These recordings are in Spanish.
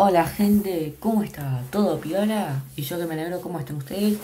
Hola gente, ¿cómo está? ¿Todo piola? Y yo que me alegro, ¿cómo están ustedes?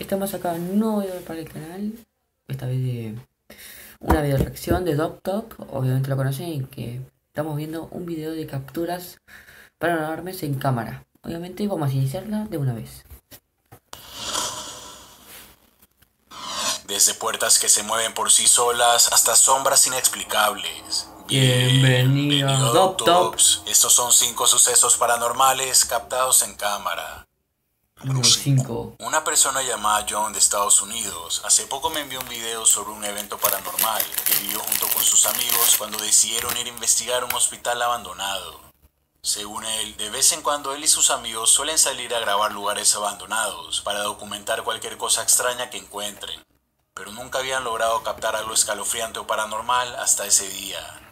Estamos acá en un nuevo video para el canal Esta vez de una video reacción de Top Obviamente lo conocen que estamos viendo un video de capturas paranormales en cámara Obviamente vamos a iniciarla de una vez Desde puertas que se mueven por sí solas hasta sombras inexplicables Bienvenido a Dop Estos son cinco sucesos paranormales captados en cámara. Número 5. Una persona llamada John de Estados Unidos hace poco me envió un video sobre un evento paranormal que vivió junto con sus amigos cuando decidieron ir a investigar un hospital abandonado. Según él, de vez en cuando él y sus amigos suelen salir a grabar lugares abandonados para documentar cualquier cosa extraña que encuentren, pero nunca habían logrado captar algo escalofriante o paranormal hasta ese día.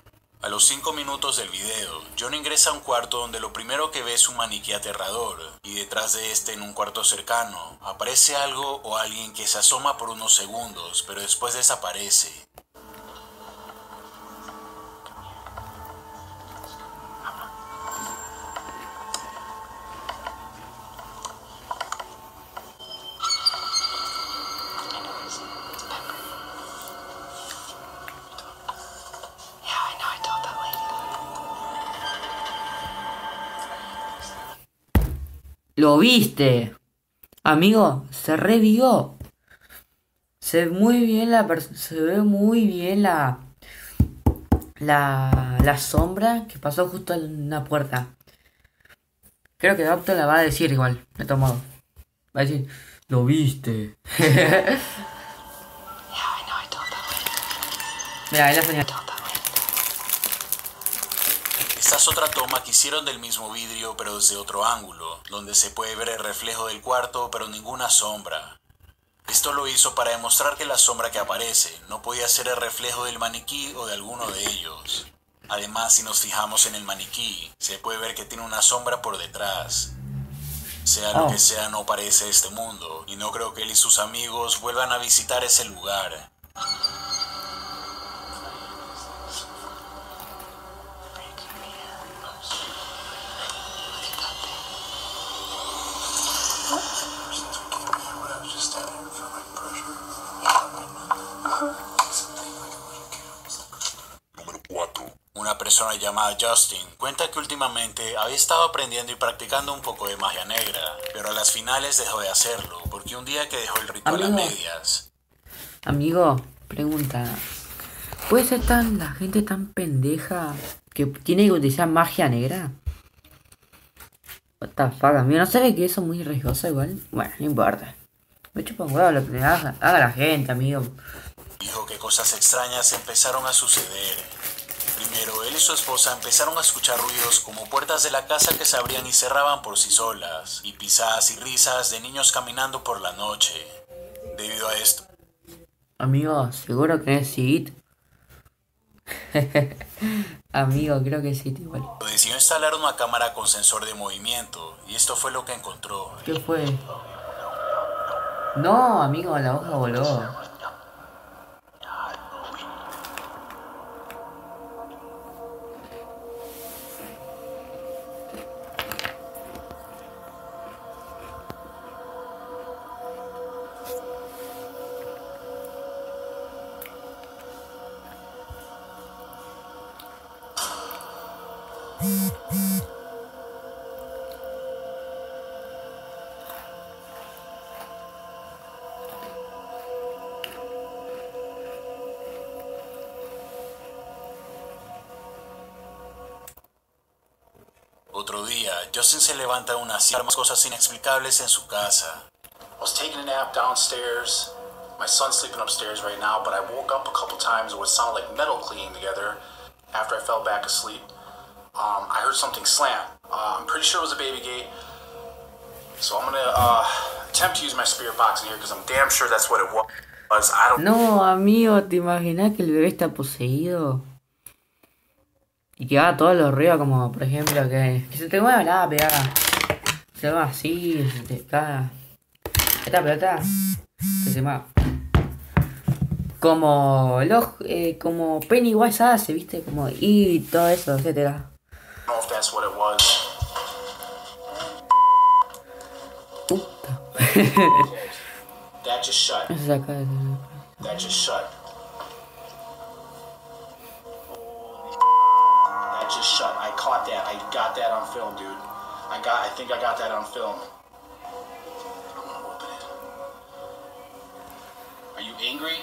A los 5 minutos del video, John ingresa a un cuarto donde lo primero que ve es un maniquí aterrador, y detrás de este, en un cuarto cercano, aparece algo o alguien que se asoma por unos segundos, pero después desaparece. Lo viste. Amigo, se revió. Se ve muy bien la se ve muy bien la la la sombra que pasó justo en una puerta. Creo que Doctor la va a decir igual, de todo modo. Va a decir, lo viste. Mira, ahí la señal. Otra toma que hicieron del mismo vidrio pero desde otro ángulo, donde se puede ver el reflejo del cuarto pero ninguna sombra. Esto lo hizo para demostrar que la sombra que aparece no podía ser el reflejo del maniquí o de alguno de ellos. Además, si nos fijamos en el maniquí, se puede ver que tiene una sombra por detrás. Sea lo que oh. sea, no parece este mundo, y no creo que él y sus amigos vuelvan a visitar ese lugar. Llamada Justin cuenta que últimamente había estado aprendiendo y practicando un poco de magia negra, pero a las finales dejó de hacerlo porque un día que dejó el ritual a medias. Amigo, pregunta. ¿Puede ser tan la gente tan pendeja que tiene que utilizar magia negra? What the fuck, amigo, ¿no sabe que eso es muy riesgoso igual? Bueno, no importa. Me chupa un huevo lo que haga, haga la gente, amigo. Dijo que cosas extrañas empezaron a suceder él y su esposa empezaron a escuchar ruidos como puertas de la casa que se abrían y cerraban por sí solas, y pisadas y risas de niños caminando por la noche. Debido a esto. Amigo, seguro que es Sid. Amigo, creo que sí, igual. Decidió instalar una cámara con sensor de movimiento, y esto fue lo que encontró. ¿Qué fue? No, amigo, la hoja voló. Otro día, Justin se levanta una unas cosas inexplicables en su casa. I was taking a nap downstairs. My son's sleeping upstairs right now, but I woke up a couple times with sounded like metal clinging together after I fell back asleep. Um, I heard something slam. Uh, I'm pretty sure it was a baby gate. So I'm gonna uh, attempt to use my spirit box in here because I'm damn sure that's what it was. I don't no, amigo, ¿te imaginas que el bebé está poseído? Y que haga todos los ruidos como, por ejemplo, que, que se te mueva la pegada. Se va así, se te caga. Esta pelota que se mueva. Como los, eh, como Pennywise hace, viste, como y todo eso, etcétera. I don't know if that's what it was. that just shut. That just shut. That just shut. I caught that. I got that on film, dude. I got. I think I got that on film. Are you angry?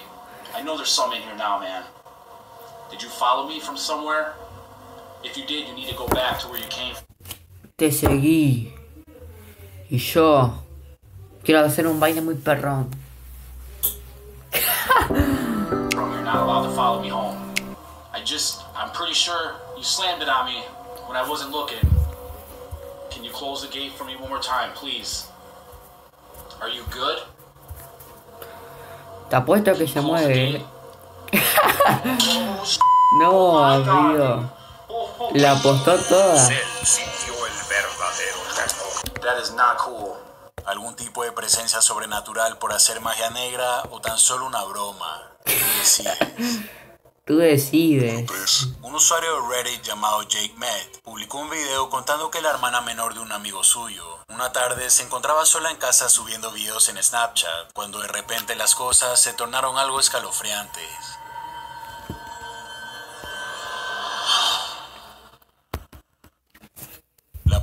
I know there's some in here now, man. Did you follow me from somewhere? If you did, you need to go back to where you came from. Te seguí. Y yo quiero hacer un baile muy perrón. You're not allowed to follow me home. I just, I'm pretty sure you slammed it on me when I wasn't looking. Can you close the gate for me one more time, please? Are you good? Te apuesto que se mueve. Oh, No, amigo. La apostó toda. That is not cool. ¿Algún tipo de presencia sobrenatural por hacer magia negra o tan solo una broma? Tú decides. Un usuario de Reddit llamado Jake Met publicó un video contando que la hermana menor de un amigo suyo una tarde se encontraba sola en casa subiendo videos en Snapchat cuando de repente las cosas se tornaron algo escalofriantes.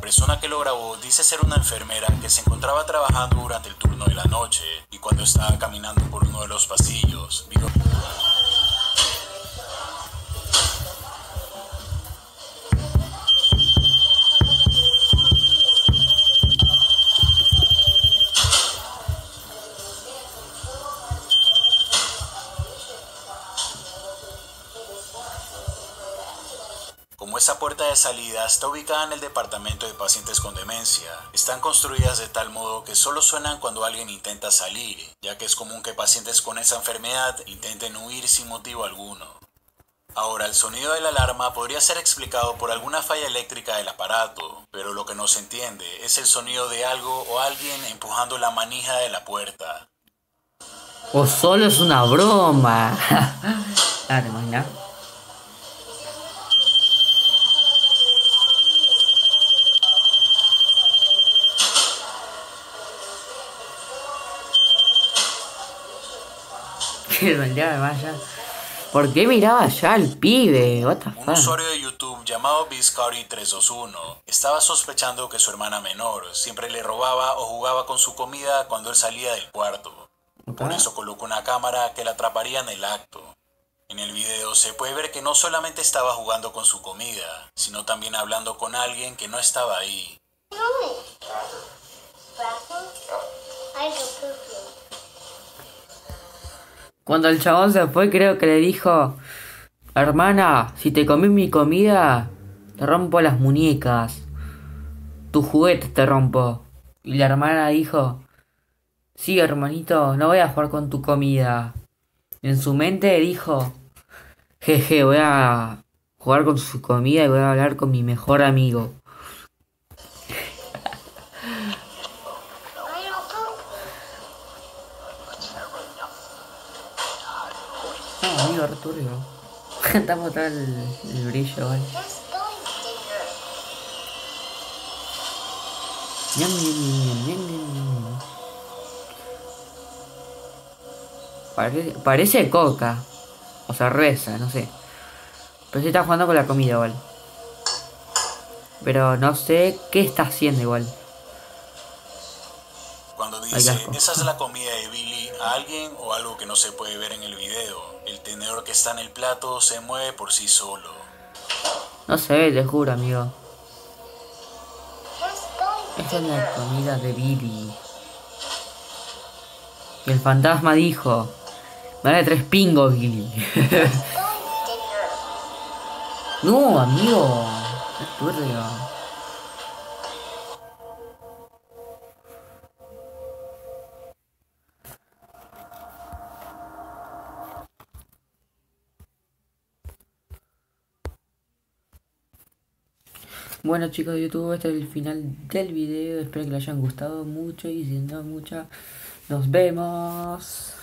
Persona que lo grabó dice ser una enfermera que se encontraba trabajando durante el turno de la noche y cuando estaba caminando por uno de los pasillos vio Esa puerta de salida está ubicada en el departamento de pacientes con demencia, están construidas de tal modo que solo suenan cuando alguien intenta salir, ya que es común que pacientes con esa enfermedad intenten huir sin motivo alguno. Ahora, el sonido de la alarma podría ser explicado por alguna falla eléctrica del aparato, pero lo que no se entiende es el sonido de algo o alguien empujando la manija de la puerta. O solo es una broma. te. Además ya. ¿Por qué miraba ya al pibe? What the Un fuck? usuario de YouTube llamado Biscari321 estaba sospechando que su hermana menor siempre le robaba o jugaba con su comida cuando él salía del cuarto. Por eso colocó una cámara que la atraparía en el acto. En el video se puede ver que no solamente estaba jugando con su comida, sino también hablando con alguien que no estaba ahí. Cuando el chabón se fue, creo que le dijo: Hermana, si te comí mi comida, te rompo las muñecas. Tus juguetes te rompo. Y la hermana dijo: Sí, hermanito, no voy a jugar con tu comida. En su mente dijo: Jeje, voy a jugar con su comida y voy a hablar con mi mejor amigo. I don't poop. No, amigo, returbio. Estamos todo el, el brillo, ¿vale? Let's go ñam, ñam, ñam, ñam, ñam. Pare- parece coca. O cerveza, no sé. Pero sí está jugando con la comida igual. Pero no sé qué está haciendo igual. Cuando dice, esa es la comida de Billy, a alguien o algo que no se puede ver en el video, el tenedor que está en el plato se mueve por sí solo. No sé, te juro, amigo. Esa es la comida de Billy. Y el fantasma dijo: Dale tres pingos, Billy. No, amigo. Qué turbio. Bueno chicos de YouTube, este es el final del video. Espero que les hayan gustado mucho y si no mucho, nos vemos.